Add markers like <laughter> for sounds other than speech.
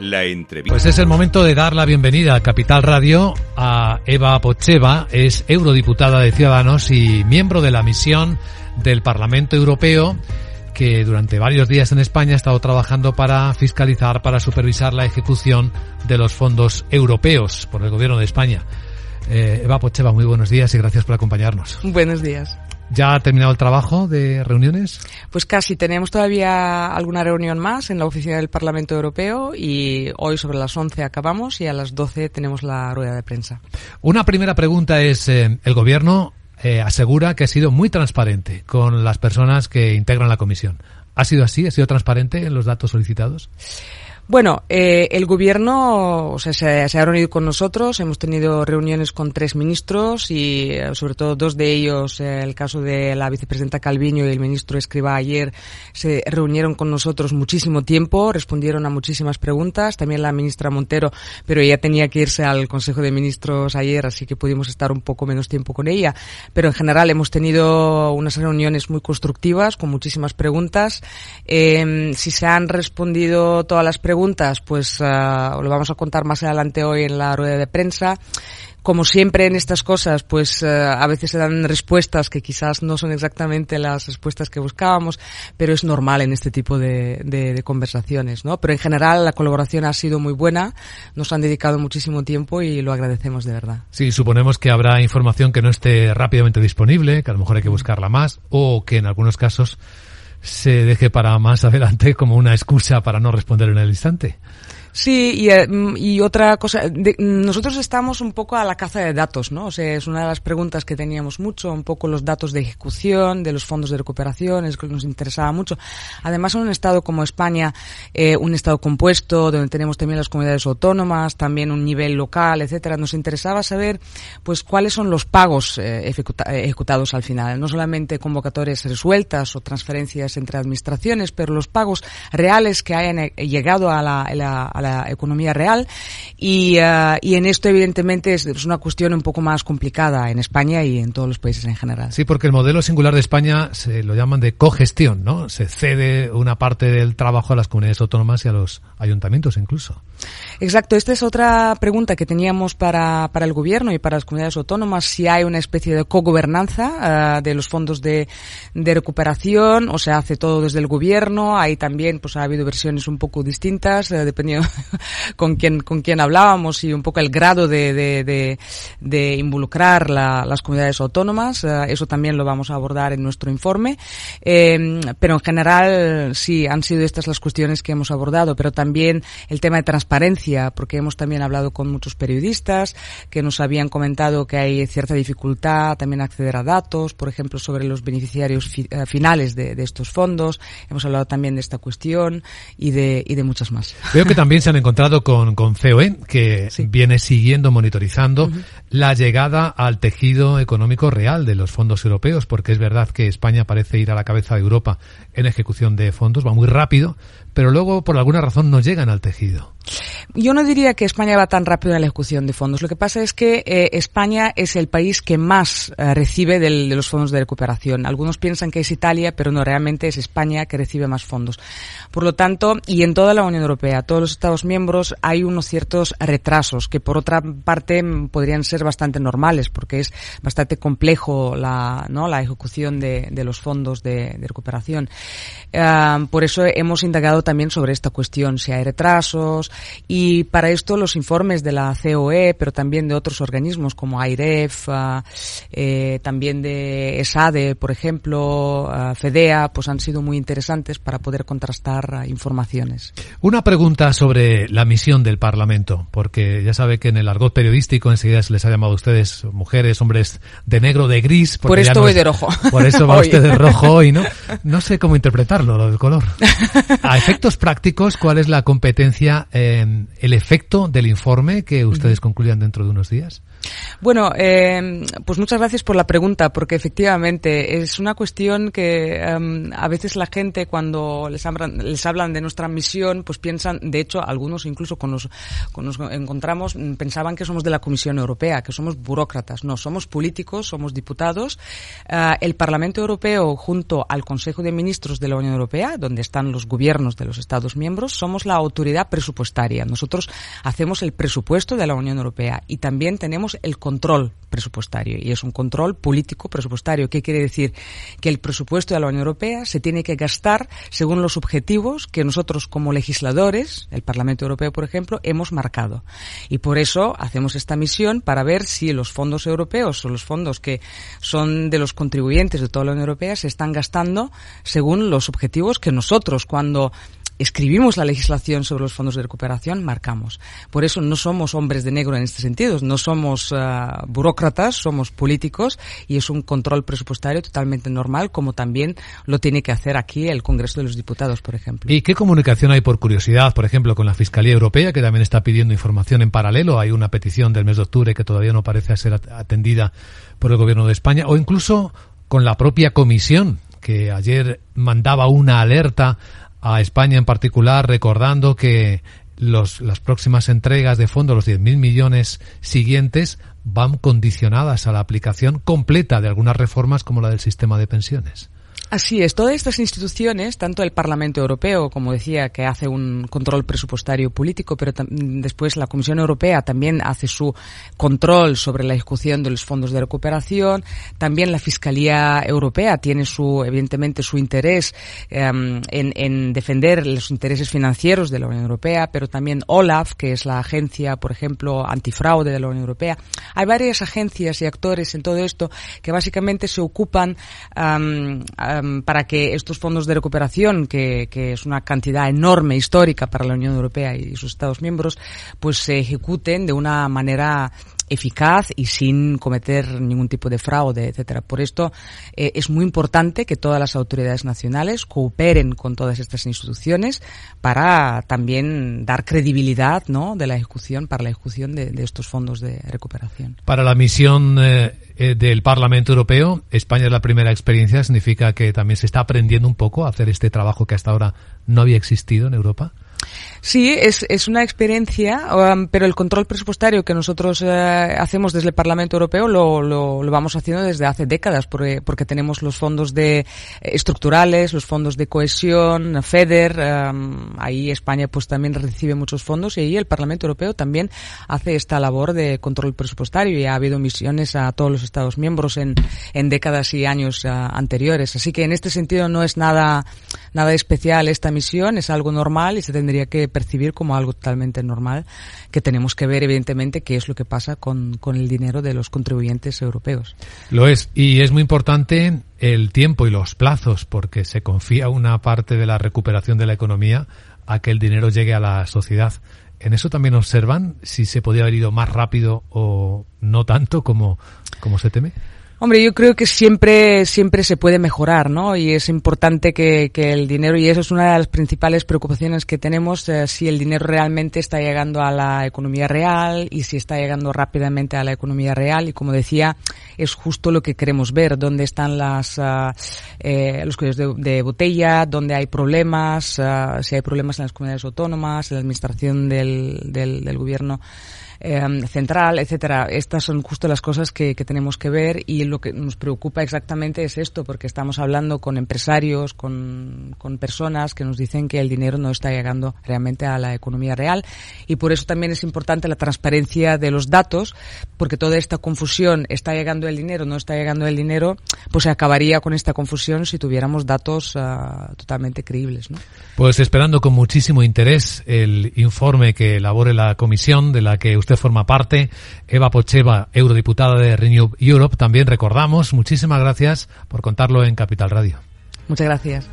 La entrevista. Pues es el momento de dar la bienvenida a Capital Radio a Eva Pocheva, es eurodiputada de Ciudadanos y miembro de la misión del Parlamento Europeo que durante varios días en España ha estado trabajando para fiscalizar, para supervisar la ejecución de los fondos europeos por el Gobierno de España. Eh, Eva Pocheva, muy buenos días y gracias por acompañarnos. Buenos días. ¿Ya ha terminado el trabajo de reuniones? Pues casi. Tenemos todavía alguna reunión más en la oficina del Parlamento Europeo y hoy sobre las 11 acabamos y a las 12 tenemos la rueda de prensa. Una primera pregunta es, eh, ¿el Gobierno eh, asegura que ha sido muy transparente con las personas que integran la comisión? ¿Ha sido así? ¿Ha sido transparente en los datos solicitados? Bueno, eh, el gobierno o sea, se, ha reunido con nosotros, hemos tenido reuniones con tres ministros y eh, sobre todo dos de ellos, eh, el caso de la vicepresidenta Calviño y el ministro Escriba ayer, se reunieron con nosotros muchísimo tiempo, respondieron a muchísimas preguntas, también la ministra Montero, pero ella tenía que irse al Consejo de Ministros ayer, así que pudimos estar un poco menos tiempo con ella. Pero en general hemos tenido unas reuniones muy constructivas, con muchísimas preguntas. Eh, si se han respondido todas las preguntas, preguntas, pues uh, lo vamos a contar más adelante hoy en la rueda de prensa. Como siempre en estas cosas, pues uh, a veces se dan respuestas que quizás no son exactamente las respuestas que buscábamos, pero es normal en este tipo de, de, de, conversaciones, ¿no? Pero en general la colaboración ha sido muy buena, nos han dedicado muchísimo tiempo y lo agradecemos de verdad. Sí, suponemos que habrá información que no esté rápidamente disponible, que a lo mejor hay que buscarla más, o que en algunos casos se deje para más adelante como una excusa para no responder en el instante. Sí, y, y otra cosa, de, nosotros estamos un poco a la caza de datos, ¿no? O sea, es una de las preguntas que teníamos mucho, un poco los datos de ejecución, de los fondos de recuperación, es que nos interesaba mucho. Además, en un estado como España, eh, un estado compuesto, donde tenemos también las comunidades autónomas, también un nivel local, etcétera, nos interesaba saber, pues, cuáles son los pagos eh, ejecuta ejecutados al final. No solamente convocatorias resueltas o transferencias entre administraciones, pero los pagos reales que hayan eh, llegado a a la a la economía real y, uh, y en esto evidentemente es, es, una cuestión un poco más complicada en España y en todos los países en general. Sí, porque el modelo singular de España se lo llaman de cogestión, ¿no? Se cede una parte del trabajo a las comunidades autónomas y a los ayuntamientos incluso. Exacto, esta es otra pregunta que teníamos para, para el gobierno y para las comunidades autónomas, si hay una especie de cogobernanza uh, de los fondos de, de recuperación o se hace todo desde el gobierno, ahí también pues ha habido versiones un poco distintas, uh, dependiendo <laughs> con quién con quién hablábamos y un poco el grado de, de, de, de involucrar la, las comunidades autónomas. Uh, eso también lo vamos a abordar en nuestro informe. Eh, pero en general sí han sido estas las cuestiones que hemos abordado, pero también el tema de transparencia, porque hemos también hablado con muchos periodistas que nos habían comentado que hay cierta dificultad también acceder a datos, por ejemplo, sobre los beneficiarios fi, uh, finales de, de, estos fondos. Hemos hablado también de esta cuestión y de, y de muchas más. Veo que también se han encontrado con, con COE, que sí. viene siguiendo, monitorizando uh -huh. la llegada al tejido económico real de los fondos europeos, porque es verdad que España parece ir a la cabeza de Europa en ejecución de fondos, va muy rápido, pero luego por alguna razón no llegan al tejido. Yo no diría que España va tan rápido en la ejecución de fondos. Lo que pasa es que eh, España es el país que más eh, recibe del, de los fondos de recuperación. Algunos piensan que es Italia, pero no, realmente es España que recibe más fondos. Por lo tanto, y en toda la Unión Europea, todos los Estados miembros, hay unos ciertos retrasos que por otra parte podrían ser bastante normales, porque es bastante complejo la, ¿no? la ejecución de, los fondos de, recuperación. Uh, por eso hemos indagado también sobre esta cuestión, si hay retrasos, y para esto los informes de la COE, pero también de otros organismos como AIREF, uh, eh, también de ESADE, por ejemplo, uh, FEDEA, pues han sido muy interesantes para poder contrastar informaciones. Una pregunta sobre la misión del Parlamento, porque ya sabe que en el argot periodístico enseguida se les ha llamado a ustedes mujeres, hombres de negro, de gris. Por esto no voy es, de rojo. <laughs> Por eso va usted de rojo hoy, ¿no? <laughs> No sé cómo interpretarlo, lo del color. <laughs> A efectos prácticos, ¿cuál es la competencia, eh, el efecto del informe que ustedes concluyan dentro de unos días? Bueno, eh, pues muchas gracias por la pregunta, porque efectivamente es una cuestión que um, a veces la gente cuando les hablan, les hablan de nuestra misión, pues piensan, de hecho, algunos incluso cuando nos, nos encontramos pensaban que somos de la Comisión Europea, que somos burócratas. No, somos políticos, somos diputados. Uh, el Parlamento Europeo, junto al Consejo de Ministros de la Unión Europea, donde están los gobiernos de los Estados miembros, somos la autoridad presupuestaria. Nosotros hacemos el presupuesto de la Unión Europea y también tenemos el control presupuestario y es un control político presupuestario. ¿Qué quiere decir? Que el presupuesto de la Unión Europea se tiene que gastar según los objetivos que nosotros como legisladores, el Parlamento Europeo por ejemplo, hemos marcado. Y por eso hacemos esta misión para ver si los fondos europeos o los fondos que son de los contribuyentes de toda la Unión Europea se están gastando según los objetivos que nosotros cuando escribimos la legislación sobre los fondos de recuperación, marcamos. Por eso no somos hombres de negro en este sentido, no somos uh, burócratas, somos políticos y es un control presupuestario totalmente normal, como también lo tiene que hacer aquí el Congreso de los Diputados, por ejemplo. ¿Y qué comunicación hay por curiosidad, por ejemplo, con la Fiscalía Europea, que también está pidiendo información en paralelo? Hay una petición del mes de octubre que todavía no parece ser atendida por el Gobierno de España, o incluso con la propia Comisión, que ayer mandaba una alerta a España en particular, recordando que los, las próximas entregas de fondos, los 10.000 millones siguientes, van condicionadas a la aplicación completa de algunas reformas como la del sistema de pensiones. Así es, todas estas instituciones, tanto el Parlamento Europeo, como decía, que hace un control presupuestario político, pero después la Comisión Europea también hace su control sobre la ejecución de los fondos de recuperación, también la Fiscalía Europea tiene su, evidentemente, su interés um, en, en, defender los intereses financieros de la Unión Europea, pero también OLAF, que es la agencia, por ejemplo, antifraude de la Unión Europea. Hay varias agencias y actores en todo esto que básicamente se ocupan um, Em, para que estos fondos de recuperación, que, que, es una cantidad enorme histórica para la Unión Europea y sus Estados miembros, pues se ejecuten de una manera eficaz y sin cometer ningún tipo de fraude, etcétera. Por esto eh, es muy importante que todas las autoridades nacionales cooperen con todas estas instituciones para también dar credibilidad, ¿no? de la ejecución para la ejecución de, estos fondos de recuperación. Para la misión eh, eh, del Parlamento Europeo, España es la primera experiencia, significa que también se está aprendiendo un poco a hacer este trabajo que hasta ahora no había existido en Europa. Sí, es, es una experiencia, um, pero el control presupuestario que nosotros eh, hacemos desde el Parlamento Europeo lo, lo, vamos haciendo desde hace décadas, porque, porque tenemos los fondos de eh, estructurales, los fondos de cohesión, FEDER, um, ahí España pues también recibe muchos fondos y ahí el Parlamento Europeo también hace esta labor de control presupuestario y ha habido misiones a todos los Estados miembros en, en décadas y años uh, anteriores. Así que en este sentido no es nada, nada especial esta misión, es algo normal y se tendría que percibir como algo totalmente normal, que tenemos que ver evidentemente qué es lo que pasa con, con el dinero de los contribuyentes europeos. Lo es, y es muy importante el tiempo y los plazos, porque se confía una parte de la recuperación de la economía a que el dinero llegue a la sociedad. ¿En eso también observan si se podía haber ido más rápido o no tanto como, como se teme? Hombre, yo creo que siempre, siempre se puede mejorar, ¿no? Y es importante que, que el dinero, y eso es una de las principales preocupaciones que tenemos, eh, si el dinero realmente está llegando a la economía real y si está llegando rápidamente a la economía real. Y como decía, es justo lo que queremos ver, dónde están las, uh, eh, los cuellos de, botella, dónde hay problemas, uh, si hay problemas en las comunidades autónomas, en la administración del, del, del gobierno eh, central, etcétera. Estas son justo las cosas que, tenemos que ver y lo que nos preocupa exactamente es esto, porque estamos hablando con empresarios, con, con personas que nos dicen que el dinero no está llegando realmente a la economía real y por eso también es importante la transparencia de los datos, porque toda esta confusión, está llegando el dinero, no está llegando el dinero, pues se acabaría con esta confusión si tuviéramos datos uh, totalmente creíbles. ¿no? Pues esperando con muchísimo interés el informe que elabore la comisión de la que forma parte. Eva Pocheva, eurodiputada de Renew Europe, también recordamos. Muchísimas gracias por contarlo en Capital Radio. Muchas gracias.